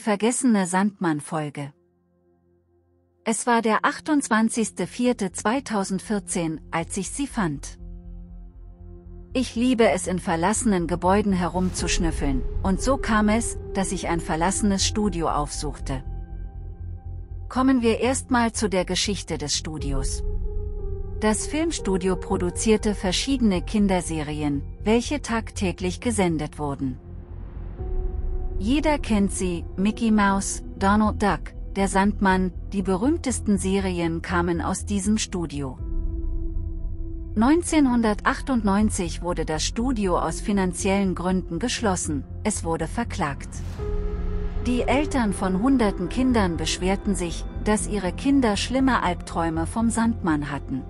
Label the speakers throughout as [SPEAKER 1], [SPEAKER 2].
[SPEAKER 1] vergessene Sandmann-Folge. Es war der 28.04.2014, als ich sie fand. Ich liebe es in verlassenen Gebäuden herumzuschnüffeln, und so kam es, dass ich ein verlassenes Studio aufsuchte. Kommen wir erstmal zu der Geschichte des Studios. Das Filmstudio produzierte verschiedene Kinderserien, welche tagtäglich gesendet wurden. Jeder kennt sie, Mickey Mouse, Donald Duck, der Sandmann, die berühmtesten Serien kamen aus diesem Studio. 1998 wurde das Studio aus finanziellen Gründen geschlossen, es wurde verklagt. Die Eltern von hunderten Kindern beschwerten sich, dass ihre Kinder schlimme Albträume vom Sandmann hatten.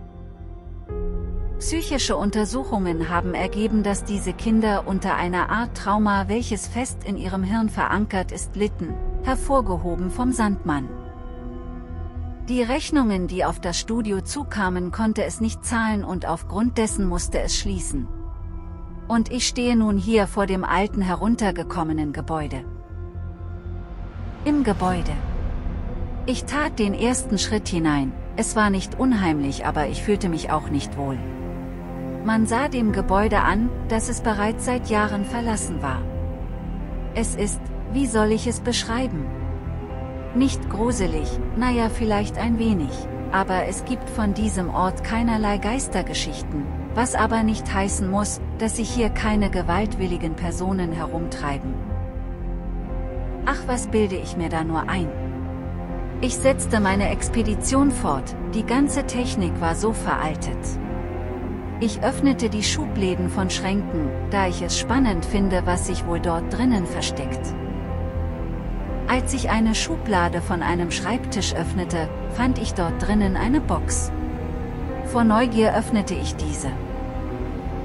[SPEAKER 1] Psychische Untersuchungen haben ergeben, dass diese Kinder unter einer Art Trauma, welches fest in ihrem Hirn verankert ist, litten, hervorgehoben vom Sandmann. Die Rechnungen, die auf das Studio zukamen, konnte es nicht zahlen und aufgrund dessen musste es schließen. Und ich stehe nun hier vor dem alten heruntergekommenen Gebäude. Im Gebäude. Ich tat den ersten Schritt hinein, es war nicht unheimlich, aber ich fühlte mich auch nicht wohl. Man sah dem Gebäude an, dass es bereits seit Jahren verlassen war. Es ist, wie soll ich es beschreiben? Nicht gruselig, naja vielleicht ein wenig, aber es gibt von diesem Ort keinerlei Geistergeschichten, was aber nicht heißen muss, dass sich hier keine gewaltwilligen Personen herumtreiben. Ach was bilde ich mir da nur ein. Ich setzte meine Expedition fort, die ganze Technik war so veraltet. Ich öffnete die Schubläden von Schränken, da ich es spannend finde, was sich wohl dort drinnen versteckt. Als ich eine Schublade von einem Schreibtisch öffnete, fand ich dort drinnen eine Box. Vor Neugier öffnete ich diese.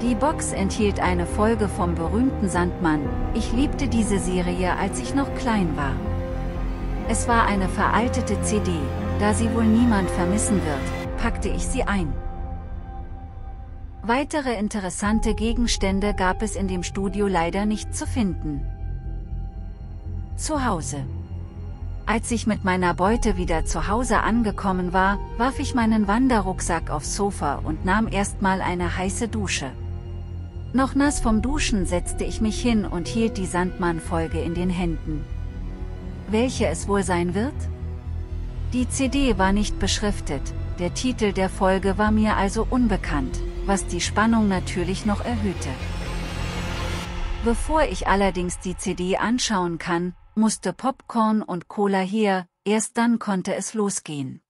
[SPEAKER 1] Die Box enthielt eine Folge vom berühmten Sandmann, ich liebte diese Serie als ich noch klein war. Es war eine veraltete CD, da sie wohl niemand vermissen wird, packte ich sie ein. Weitere interessante Gegenstände gab es in dem Studio leider nicht zu finden. Zu Hause. Als ich mit meiner Beute wieder zu Hause angekommen war, warf ich meinen Wanderrucksack aufs Sofa und nahm erstmal eine heiße Dusche. Noch nass vom Duschen setzte ich mich hin und hielt die Sandmann-Folge in den Händen. Welche es wohl sein wird? Die CD war nicht beschriftet, der Titel der Folge war mir also unbekannt was die Spannung natürlich noch erhöhte. Bevor ich allerdings die CD anschauen kann, musste Popcorn und Cola her, erst dann konnte es losgehen.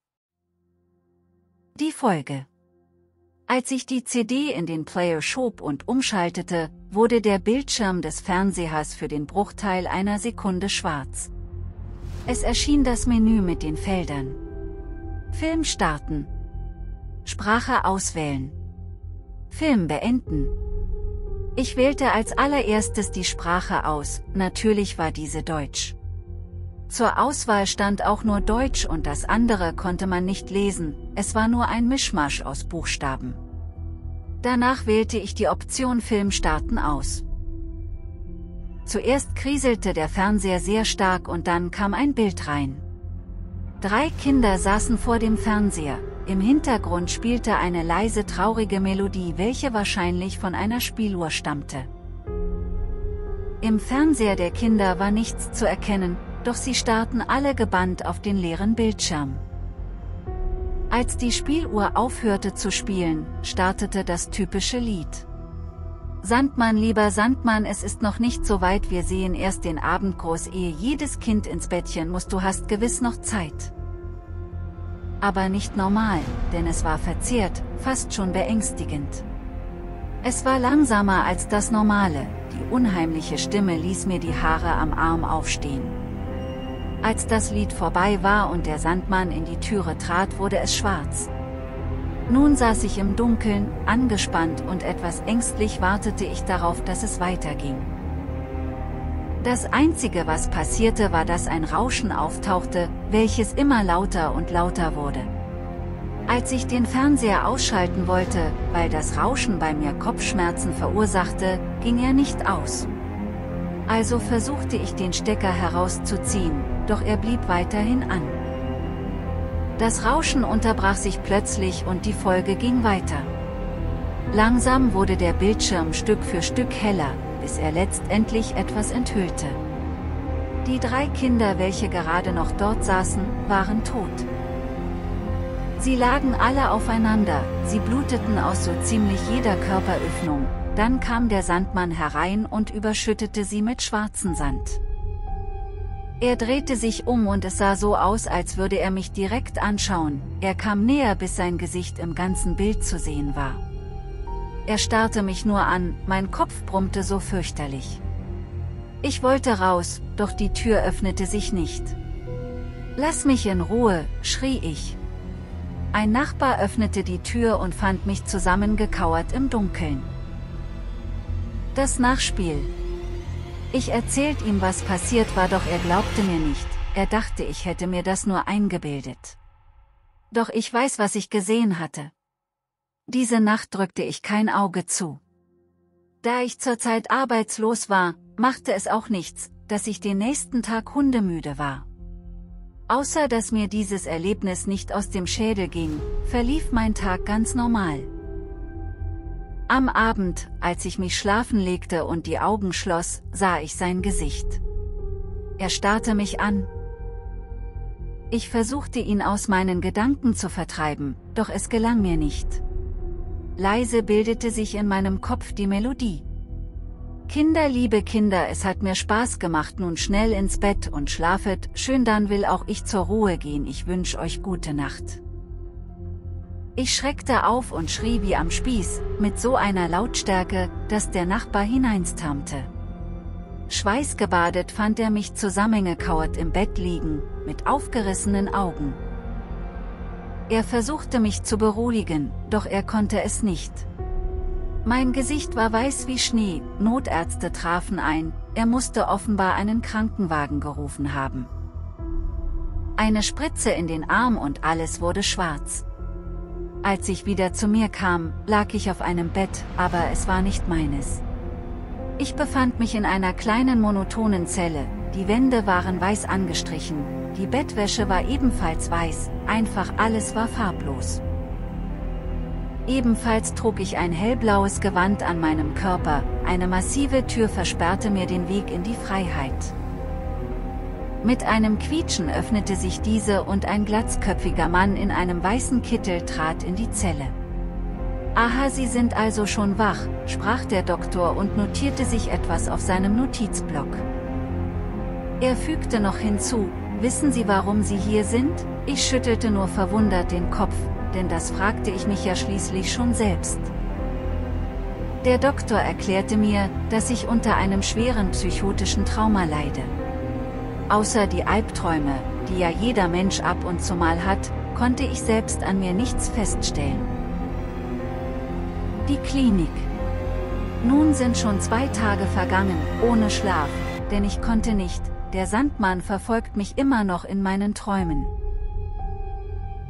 [SPEAKER 1] Die Folge Als ich die CD in den Player schob und umschaltete, wurde der Bildschirm des Fernsehers für den Bruchteil einer Sekunde schwarz. Es erschien das Menü mit den Feldern. Film starten. Sprache auswählen. Film beenden. Ich wählte als allererstes die Sprache aus, natürlich war diese Deutsch. Zur Auswahl stand auch nur Deutsch und das andere konnte man nicht lesen, es war nur ein Mischmasch aus Buchstaben. Danach wählte ich die Option Film starten aus. Zuerst kriselte der Fernseher sehr stark und dann kam ein Bild rein. Drei Kinder saßen vor dem Fernseher, im Hintergrund spielte eine leise traurige Melodie, welche wahrscheinlich von einer Spieluhr stammte. Im Fernseher der Kinder war nichts zu erkennen, doch sie starrten alle gebannt auf den leeren Bildschirm. Als die Spieluhr aufhörte zu spielen, startete das typische Lied. Sandmann lieber Sandmann es ist noch nicht so weit wir sehen erst den Abendgruß ehe jedes Kind ins Bettchen muss du hast gewiss noch Zeit aber nicht normal, denn es war verzehrt, fast schon beängstigend. Es war langsamer als das Normale, die unheimliche Stimme ließ mir die Haare am Arm aufstehen. Als das Lied vorbei war und der Sandmann in die Türe trat wurde es schwarz. Nun saß ich im Dunkeln, angespannt und etwas ängstlich wartete ich darauf, dass es weiterging. Das Einzige was passierte war dass ein Rauschen auftauchte, welches immer lauter und lauter wurde. Als ich den Fernseher ausschalten wollte, weil das Rauschen bei mir Kopfschmerzen verursachte, ging er nicht aus. Also versuchte ich den Stecker herauszuziehen, doch er blieb weiterhin an. Das Rauschen unterbrach sich plötzlich und die Folge ging weiter. Langsam wurde der Bildschirm Stück für Stück heller, bis er letztendlich etwas enthüllte. Die drei Kinder, welche gerade noch dort saßen, waren tot. Sie lagen alle aufeinander, sie bluteten aus so ziemlich jeder Körperöffnung, dann kam der Sandmann herein und überschüttete sie mit schwarzen Sand. Er drehte sich um und es sah so aus, als würde er mich direkt anschauen, er kam näher bis sein Gesicht im ganzen Bild zu sehen war. Er starrte mich nur an, mein Kopf brummte so fürchterlich. Ich wollte raus, doch die Tür öffnete sich nicht. Lass mich in Ruhe, schrie ich. Ein Nachbar öffnete die Tür und fand mich zusammengekauert im Dunkeln. Das Nachspiel. Ich erzählt ihm, was passiert war, doch er glaubte mir nicht, er dachte, ich hätte mir das nur eingebildet. Doch ich weiß, was ich gesehen hatte. Diese Nacht drückte ich kein Auge zu. Da ich zurzeit arbeitslos war, machte es auch nichts, dass ich den nächsten Tag hundemüde war. Außer dass mir dieses Erlebnis nicht aus dem Schädel ging, verlief mein Tag ganz normal. Am Abend, als ich mich schlafen legte und die Augen schloss, sah ich sein Gesicht. Er starrte mich an. Ich versuchte ihn aus meinen Gedanken zu vertreiben, doch es gelang mir nicht. Leise bildete sich in meinem Kopf die Melodie. Kinder, liebe Kinder, es hat mir Spaß gemacht, nun schnell ins Bett und schlafet, schön dann will auch ich zur Ruhe gehen, ich wünsch euch gute Nacht. Ich schreckte auf und schrie wie am Spieß, mit so einer Lautstärke, dass der Nachbar hineinstürmte. Schweißgebadet fand er mich zusammengekauert im Bett liegen, mit aufgerissenen Augen. Er versuchte mich zu beruhigen, doch er konnte es nicht. Mein Gesicht war weiß wie Schnee, Notärzte trafen ein, er musste offenbar einen Krankenwagen gerufen haben. Eine Spritze in den Arm und alles wurde schwarz. Als ich wieder zu mir kam, lag ich auf einem Bett, aber es war nicht meines. Ich befand mich in einer kleinen monotonen Zelle, die Wände waren weiß angestrichen, die Bettwäsche war ebenfalls weiß, einfach alles war farblos. Ebenfalls trug ich ein hellblaues Gewand an meinem Körper, eine massive Tür versperrte mir den Weg in die Freiheit. Mit einem Quietschen öffnete sich diese und ein glatzköpfiger Mann in einem weißen Kittel trat in die Zelle. Aha, Sie sind also schon wach, sprach der Doktor und notierte sich etwas auf seinem Notizblock. Er fügte noch hinzu, wissen Sie warum Sie hier sind? Ich schüttelte nur verwundert den Kopf, denn das fragte ich mich ja schließlich schon selbst. Der Doktor erklärte mir, dass ich unter einem schweren psychotischen Trauma leide. Außer die Albträume, die ja jeder Mensch ab und zu mal hat, konnte ich selbst an mir nichts feststellen. Die Klinik. Nun sind schon zwei Tage vergangen, ohne Schlaf, denn ich konnte nicht, der Sandmann verfolgt mich immer noch in meinen Träumen.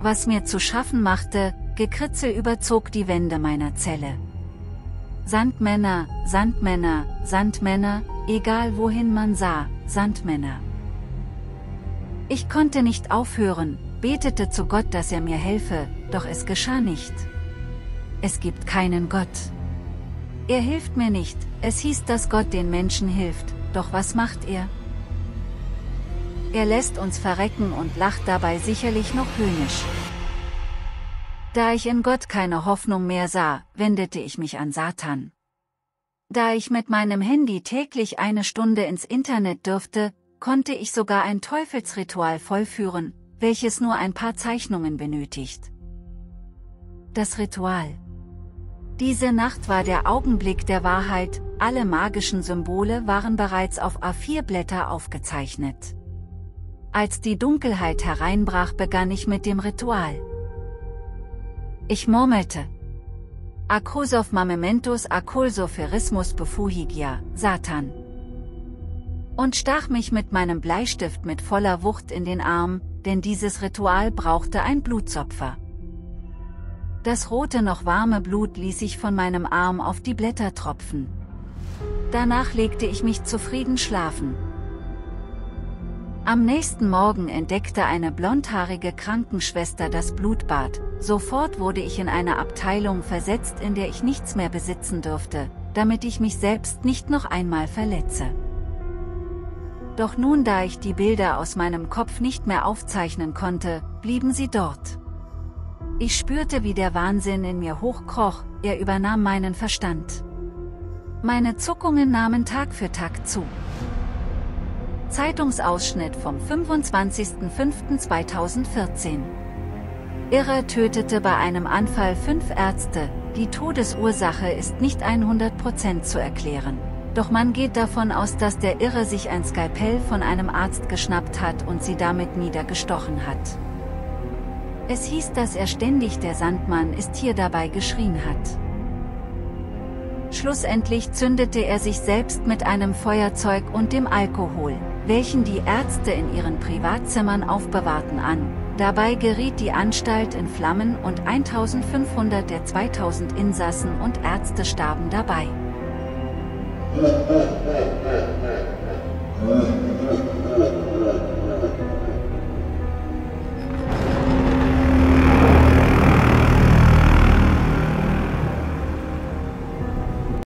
[SPEAKER 1] Was mir zu schaffen machte, Gekritzel überzog die Wände meiner Zelle. Sandmänner, Sandmänner, Sandmänner, egal wohin man sah, Sandmänner. Ich konnte nicht aufhören, betete zu Gott, dass er mir helfe, doch es geschah nicht. Es gibt keinen Gott. Er hilft mir nicht, es hieß, dass Gott den Menschen hilft, doch was macht er? Er lässt uns verrecken und lacht dabei sicherlich noch höhnisch. Da ich in Gott keine Hoffnung mehr sah, wendete ich mich an Satan. Da ich mit meinem Handy täglich eine Stunde ins Internet dürfte, konnte ich sogar ein Teufelsritual vollführen, welches nur ein paar Zeichnungen benötigt. Das Ritual. Diese Nacht war der Augenblick der Wahrheit, alle magischen Symbole waren bereits auf A4-Blätter aufgezeichnet. Als die Dunkelheit hereinbrach begann ich mit dem Ritual. Ich murmelte. Akosov Mamementus Akolsopherismus Befuhigia, Satan und stach mich mit meinem Bleistift mit voller Wucht in den Arm, denn dieses Ritual brauchte ein Blutzopfer. Das rote noch warme Blut ließ sich von meinem Arm auf die Blätter tropfen. Danach legte ich mich zufrieden schlafen. Am nächsten Morgen entdeckte eine blondhaarige Krankenschwester das Blutbad. Sofort wurde ich in eine Abteilung versetzt, in der ich nichts mehr besitzen dürfte, damit ich mich selbst nicht noch einmal verletze. Doch nun da ich die Bilder aus meinem Kopf nicht mehr aufzeichnen konnte, blieben sie dort. Ich spürte, wie der Wahnsinn in mir hochkroch, er übernahm meinen Verstand. Meine Zuckungen nahmen Tag für Tag zu. Zeitungsausschnitt vom 25.05.2014 Irre tötete bei einem Anfall fünf Ärzte, die Todesursache ist nicht 100% zu erklären. Doch man geht davon aus, dass der Irre sich ein Skalpell von einem Arzt geschnappt hat und sie damit niedergestochen hat. Es hieß, dass er ständig der Sandmann ist hier dabei geschrien hat. Schlussendlich zündete er sich selbst mit einem Feuerzeug und dem Alkohol, welchen die Ärzte in ihren Privatzimmern aufbewahrten an. Dabei geriet die Anstalt in Flammen und 1500 der 2000 Insassen und Ärzte starben dabei.